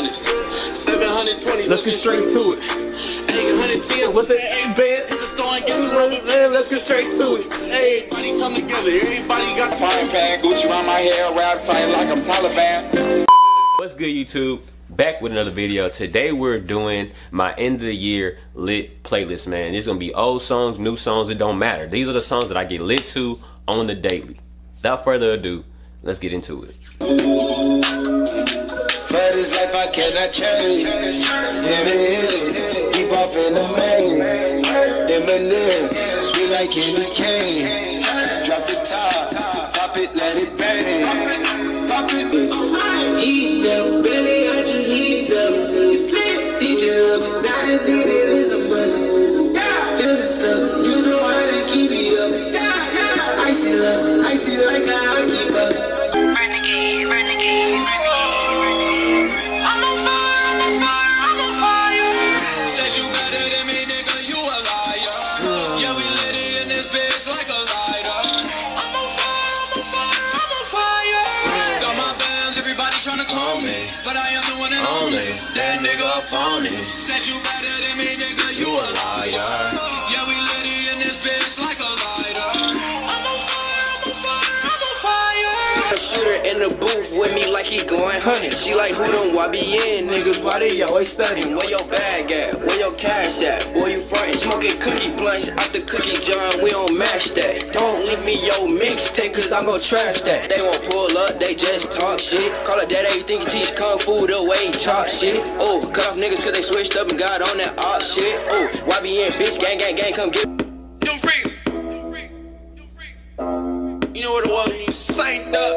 hundreds. 720. Let's get straight to it. 810. What's that eight band? Just go and get it. Man, let's get straight to it. Hey. Everybody come together. Everybody got Frying pan, Gucci around my hair, rap tight like I'm Taliban. What's good YouTube? Back with another video. Today we're doing my end of the year lit playlist, man. It's gonna be old songs, new songs, it don't matter. These are the songs that I get lit to on the daily. Without further ado, let's get into it. For this life I cannot change. Yeah, it is. Keep off in the main. Eminem, sweet like candy cane. Drop the top, pop it, let it bang. Pop it, heat them, belly, I just heat them. DJ love, not a everybody me. But I am the one and only. That nigga a phony. Said you better than me, nigga, you a liar. Yeah, we lit it in this bitch like a lighter. I'm on fire, I'm on fire, I'm on fire. A shooter in the booth with me like he going hunting. She like who them in, niggas? Why they always studying? Where your bag at? Where your cash at? Boy, you frontin', smoking cookie blunts out the cookie jar. We don't mash that. Don't leave me your mixtape, cause I'm gon' trash that. They won't pull up, they just talk shit. Call it that, you think you teach kung fu the way he chop shit. Oh, cut off niggas cause they switched up and got on that odd shit. Oh, YBN bitch, gang, gang, gang, come get. Yo, free. You know what it was when you signed up?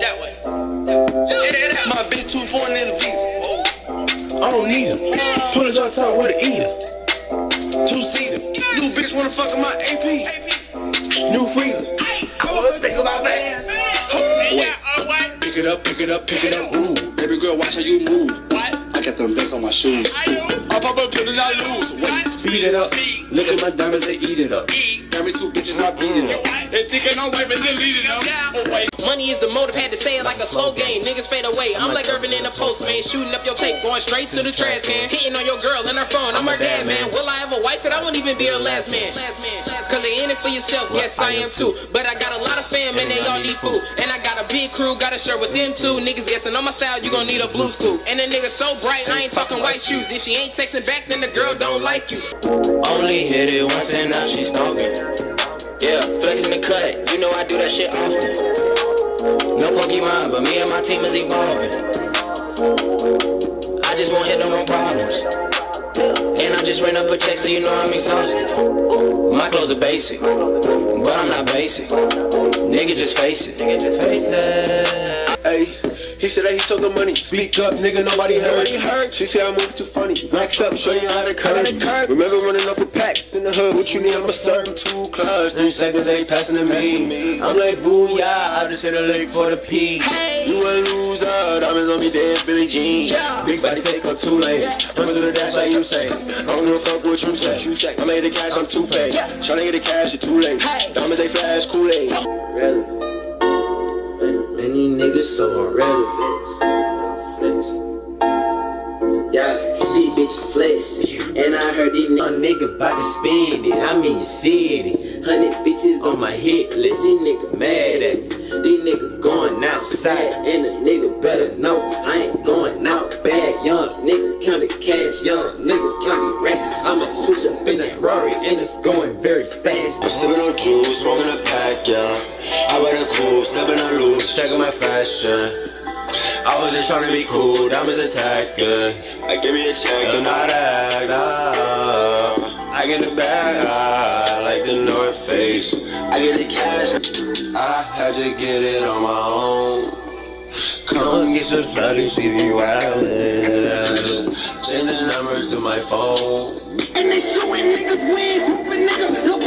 That way. Yeah, that. My bitch too foreign in the visa. I don't need her. Put it on top with an eater. Two seater. New bitch wanna fuck with my AP. New freezer. I wanna think about that. Wait. Pick it up, pick it up, pick it up. Ooh, baby girl, watch how you move. I got them veins on my shoes. I pop up till I lose. Wait, Speed it up. look at my diamonds, they eat it up. Got me two bitches, I beat it up. They thinking I'm wife and deleting them. Oh wait. Money is the motive, had to say it like a slow game. Niggas fade away. I'm like Irvin in the post, man. Shooting up your tape, going straight to the trash can. Hitting on your girl and her phone. I'm her dad, man. Will I have a wife? And I won't even be her last man. Cause they in it for yourself, yes, I am too. But I got a lot of fam and they all need food. And I got a big crew, got a shirt with them too. Niggas guessing on my style, you gon' need a blue scoop. And the nigga so bright, I ain't talking white shoes. If she ain't texting back, then the girl don't like you. Only hit it once and now she stalking. Yeah, flexing the cut, you know I do that shit often. No Pokemon, but me and my team is evolving. I just won't hit no more problems. And I just ran up a check, so you know I'm exhausted. My clothes are basic, but I'm not basic. Nigga, just face it. Hey, he said that he took the money. Speak up, nigga, nobody heard. She said I move too funny. Max up, show you how to curve. Remember running up with packs in the hood. What you need? I'm a certain two clubs. Three seconds ain't passing to me. I'm like booyah, I just hit a lick for the P. You a loser, diamonds on me dead, Billie Jean. Big body take up two lanes. I'ma do the dash like you say. I don't give a fuck what you say. I made the cash, I'm too paid. Tryna get the cash, it's too late. Diamonds they flash. Relevant. And these niggas so irrelevant. Yeah, heard these A niggas. nigga bout to spend it, I'm in your city. Hundred bitches On my hit list, these nigga mad at me. These nigga going outside, and a nigga better know I ain't going out bad. Young nigga counting cash, young nigga counting racks. I'ma push up in that Rari, and it's going very fast. I'm Sipping on juice, smoking a pack, yeah. I wear the cool, stepping on loose, checking my fashion. I was just trying to be cool, diamonds attack, yeah. I give me a check, don't know act, ah. I get the bag, ah, like the North Face. I get the cash, I had to get it on my own. Come get your shawty, she be wildin'. Send the number to my phone. And they shooting niggas win, whooping nigga.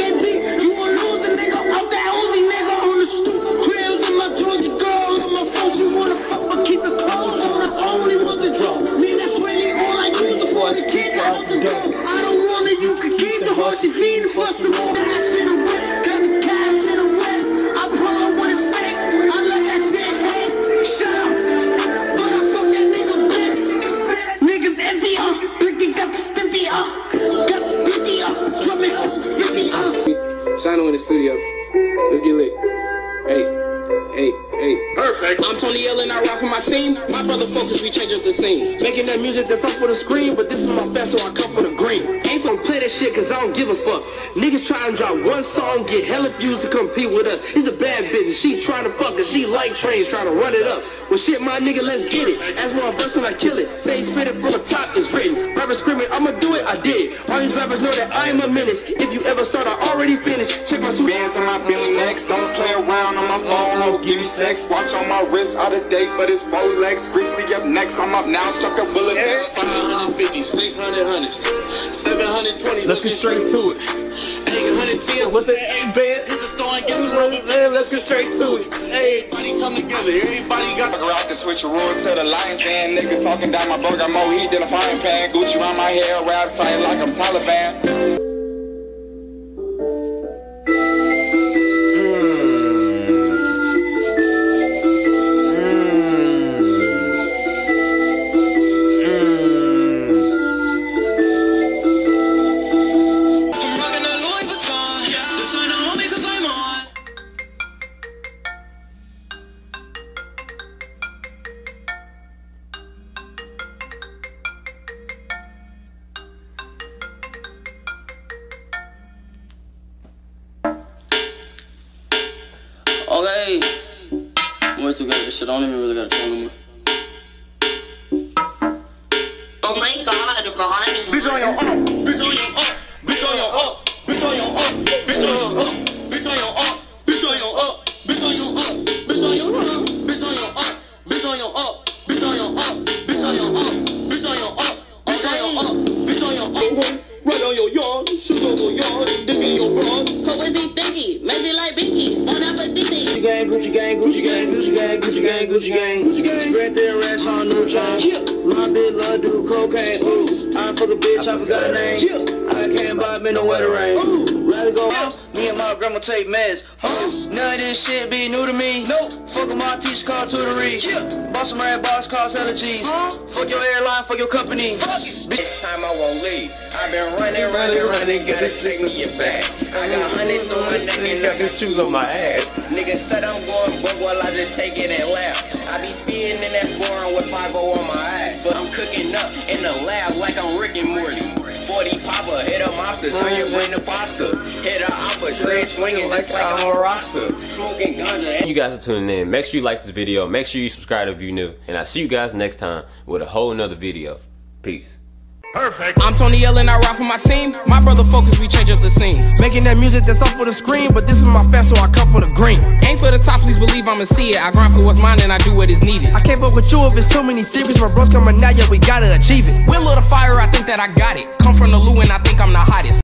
Hey, perfect. I'm Tony Allen, I rock for my team. My brother Focus, we change up the scene. Making that music that's up for the screen, but this is my best, so I come for the green. Ain't from play that shit, cause I don't give a fuck. Niggas try and drop one song, get hella views to compete with us. He's a bad bitch, and she trying to fuck, and she like trains, trying to run it up. Well, shit, my nigga, let's get it. As for a verse when I kill it, say spit it from the top, it's written. Rappers screaming, I'ma do it, I did. All these rappers know that I am a menace. If you ever start, I already finished. Check my suit. Bands on my Billy next, don't play around on my phone, no give me sex. Watch on my wrist, out of date, but it's Rolex. Grizzly up next, I'm up now, struck a bullet. 550, 600 hundreds, 720. Let's get straight to it. 810. What's that eight band? Hit store and get some rubber. Let's get straight to it. Hey. Everybody come together. Everybody got Fuck around the switch rule to the lion's den. Nigga talking down my burger, more heat than a frying pan. Gucci around my hair, wrap tight like I'm Taliban. Way too good at this shit. I don't even really got a tone no more. Oh my god, Ronnie. Bitch on your up, bitch on your up, bitch on your up, bitch on your up, bitch on your up, bitch on your up, bitch on your up, bitch on your up, bitch on your up, bitch on your up, bitch on your up, bitch on your up, bitch on your up, bitch on your up, bitch on your up, bitch on your up. Right on your yard, shoes on your yard, dick in your bra. Who is he stinky? Messy like Binky. On that Gucci gang, Gucci gang, Gucci gang, Gucci gang, Gucci gang, Gucci gang, Gucci gang. Spread their racks on new chain. My bitch love do cocaine. Ooh, I fuck a bitch, I forgot her name. I can't buy me no weather rain. Ooh, rather go out. Me and my grandma take meds. Huh? None of this shit be new to me. Nope. Fuck my teacher called tutory. Boss some red boss cost hella cheese. Fuck your airline, fuck your company. Fuck it. This time I won't leave. I've been running, running, running, gotta take me bag. I got hundreds on my neck and I got shoes on my ass. Niggas said I'm going broke while I just take it and laugh. I be speeding in that foreign with 5 on my ass. Cooking up in the lab like I'm Rick and Morty. 40 popper, hit a monster, turn your brain to pasta. Hit a opera, dread swinging just like I'm a roster. Smoking ganja and You guys are tuning in. Make sure you like this video. Make sure you subscribe if you're new. And I'll see you guys next time with a whole nother video. Peace. I'm Tony Allen, I rock for my team. My brother Focus, we change up the scene. Making that music that's up for the screen, but this is my fam, so I come for the green. Aim for the top, please believe I'ma see it. I grind for what's mine and I do what is needed. I can't fuck with you if it's too many secrets. My bros coming out, yeah, we gotta achieve it. Will of the fire, I think that I got it. Come from the Lou and I think I'm the hottest.